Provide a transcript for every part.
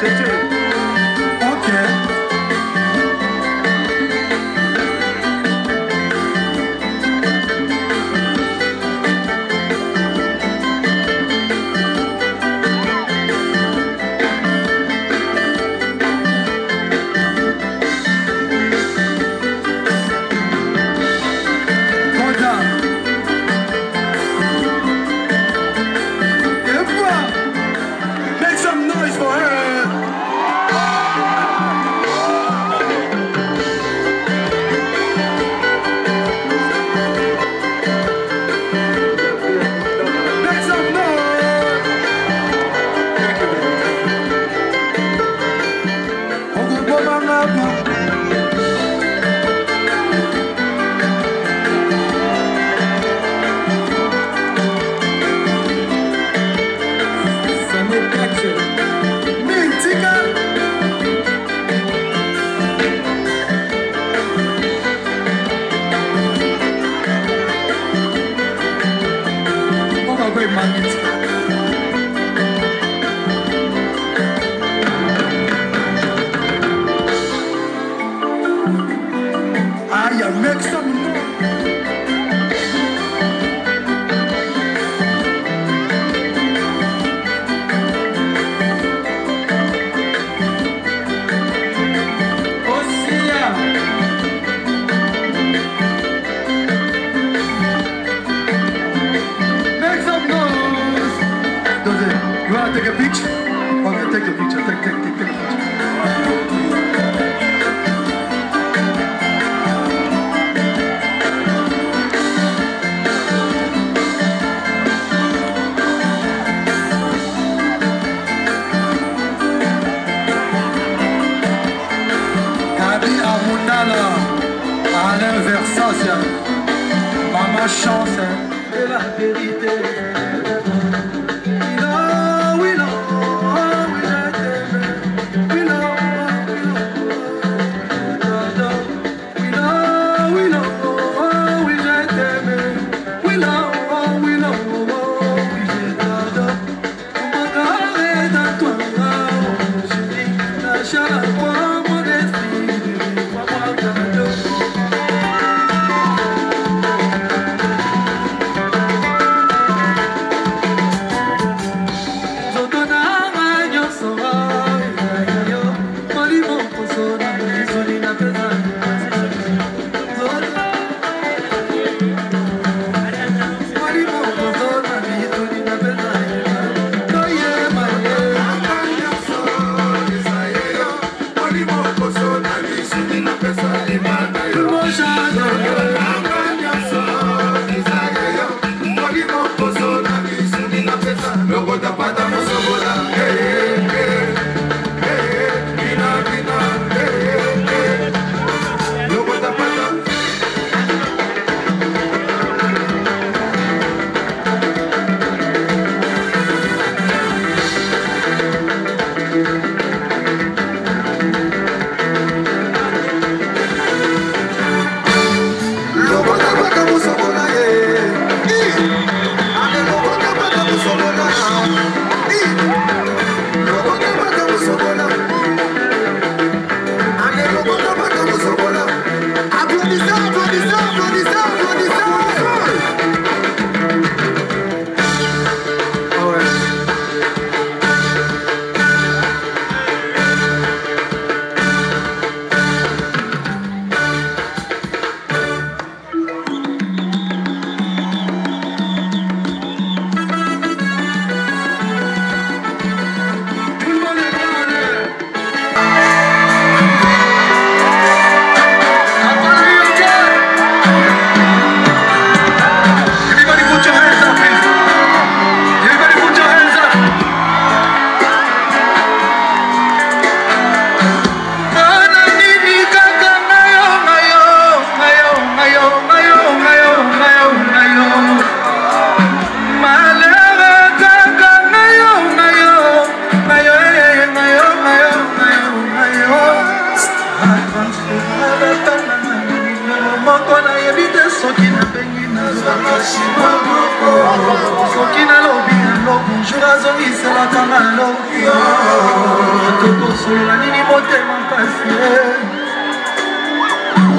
这就 take a picture? Okay, take a picture. Take, take, take, take a picture. Chance, la vérité. soki nabengi soki nalobi alo bonjour azongiselaka malo tokosolola nini motema mpasi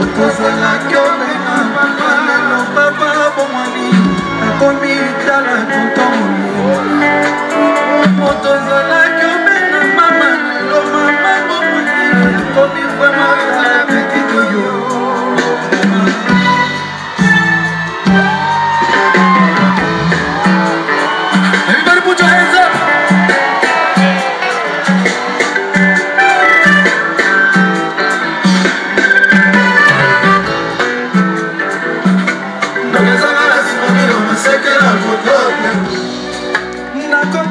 okozalaki obenga papa lelo papa bomwani nakomi tala tonton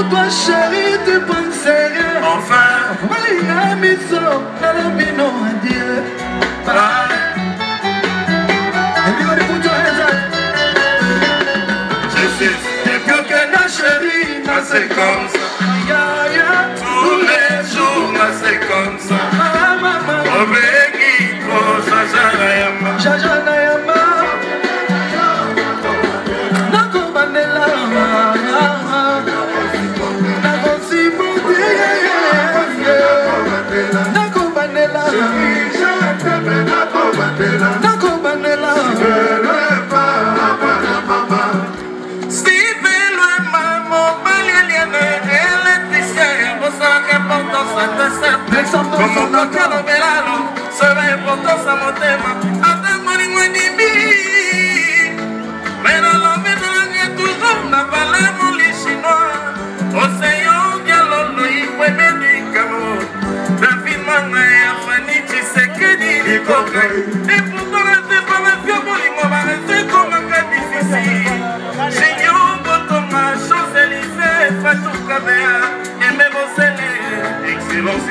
pour toi chérie, tu penses que Enfin Malia miso, nalambino adieu Everybody put your hands up Jesus, plus que la chérie, c'est comme ça Tous les jours, c'est comme ça pena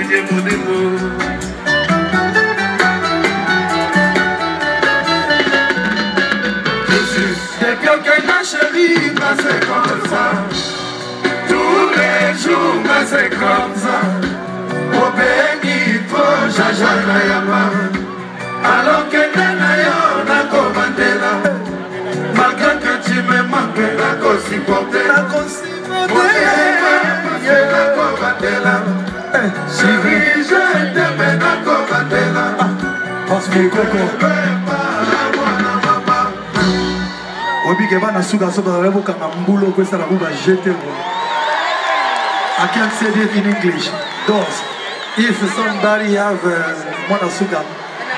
ndenge molingo quelqu'un chérie, bah c'est comme ça. Tous les jours, bah c'est comme ça. Au béni, trop, jaja na yama. Alors que nana yo, na komandela. Malgré que tu me manques, na ko supporter. chérie je t'aime nakobatela paske koko oyebike bana suka so bazala bokanga mbula okwesala bu bajete mo i can't say this in english thus if somebody have uh, mwana suka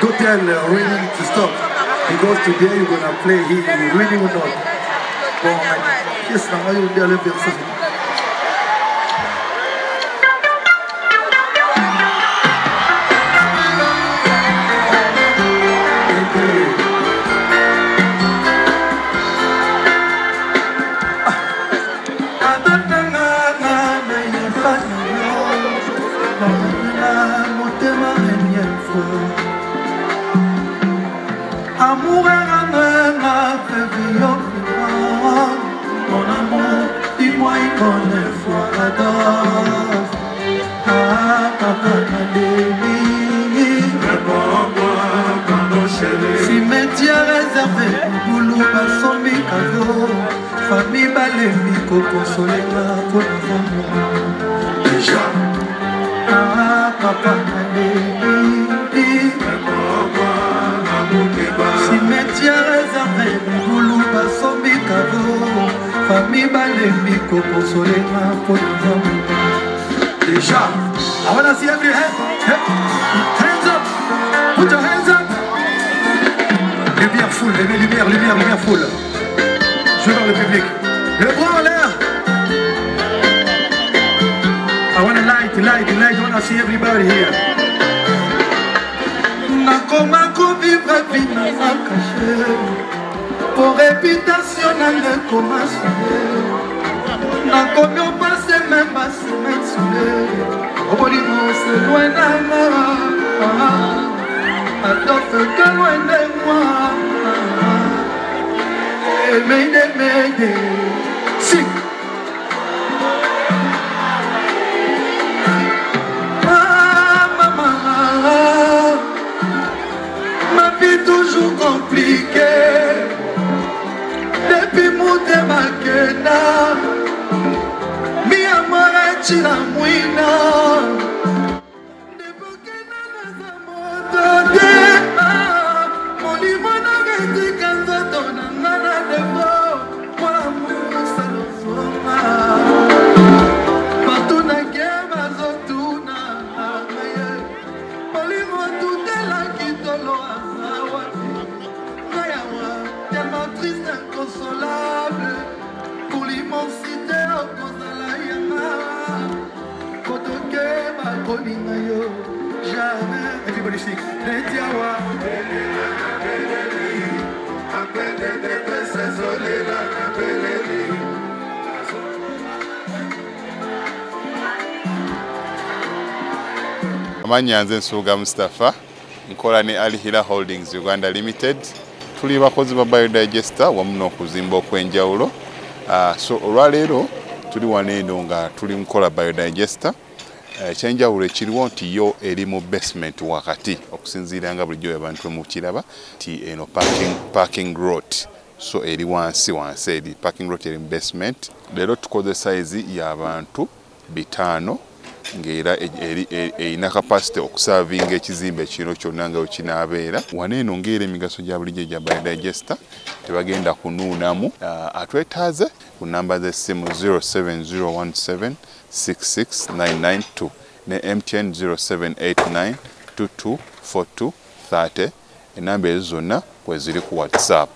go tell uh, eh, reading to stop because today you gonna play he reading or not bon piese na ngai yo nde ale verse première fois adore Ah papa Kalemi Réponds-moi quand chéri Cimetière réservé Boulou basombi kado Famille balemi kokonsolenga mpona vamo Déjà Ah papa Kalemi Réponds-moi na motema Cimetière réservé papa Déjà, i wanna see every head, hands up put your hands up lumière full lumière lumière lumière full je dans le public Le bras en l'air I wanna light, light, light, I wanna see everybody here. po reputation nanga ekoma sule nakomi opase meme basemaine sule obolingo selwenanga atofeke lwende moi emeidemede sik nacila mwina ndebokena naza moto te ah, molimo naketika nzoto na nga na devo mwana mosalosoma partu nake bazotuna aye molimo tutelaki tolo azawa ngayawa tellement triste inconsolable pour l'immensité okozala Polinayo, Jana, everybody sing. Rediawa, Amanyanze nsuga Mustafa nkola ne Alihila Holdings Uganda Limited tuli bakozi ba biodigester wamu n'okuzimba okw'enjawulo uh, so olwaleero tuli wano eno nga tuli nkola biodigester ekyenjawulo eh, ekiriwo nti yo eri mu basement wakati okusinziranga bulijjo abantu mukiraba nti eno parking, parking rot so eri wansi wansi eri parking rot eri mu basement leero tukoze saizi yabantu bitaano ngaera e, e, erina kapasite okusavinga ekizimbe kino kyonna nga wekinabeera waneeno ngaera emigaso gyabulijjo egyabale digester tebagenda kunuunamu ah, atwetaaze ku namba z'essimu 07017 0708-666-992 ne mtn 0789-224230 enamba ezo zonna kweziri ku whatsapp